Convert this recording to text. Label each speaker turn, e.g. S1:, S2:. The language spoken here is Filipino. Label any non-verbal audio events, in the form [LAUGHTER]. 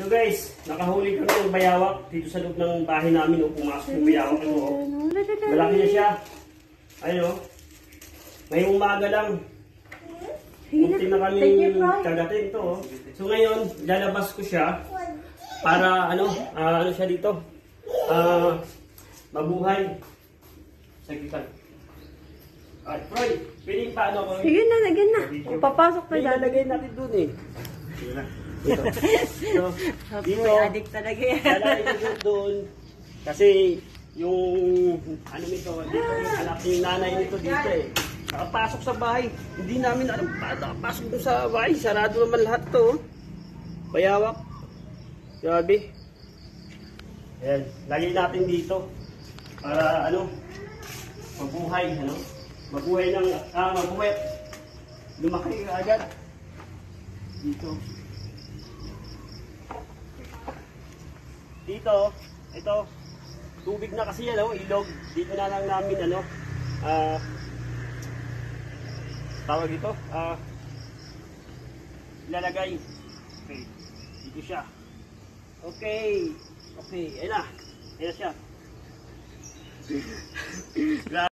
S1: So guys, nakahuli kami ng bayawak dito sa loob ng bahay namin. O, pumasok yung bayawak ito. Oh. Malaki na siya. Ayun o. Ngayong umaga lang. Munti na kami kagatin to. Oh. So ngayon, lalabas ko siya para ano, ah, ano siya dito. Ah, mabuhay. Sagitan. Ay, Troy, piling pa ano ko.
S2: Sige na, lagyan na. Papasok na dyan.
S1: Ilalagay natin dun eh. [LAUGHS] Dito. So, dito.
S2: Adik talaga yan.
S1: Lalagay doon. Kasi yung ano nito, dito yung anak yung nanay nito dito eh. Nakapasok sa bahay. Hindi namin alam paano nakapasok doon sa bahay. Sarado naman lahat to. Bayawak. Grabe. Ayan. Lagay natin dito. Para ano, mabuhay. Ano? Mabuhay ng, ah, mabuhay. Lumaki agad. Dito. Dito, ito, tubig na kasi yan, oh, ilog. Dito na lang namin, ano, ah, tawag dito, ah, ilalagay. Okay, dito siya. Okay, okay, ayun na, ayun na siya. [CLEARS THROAT]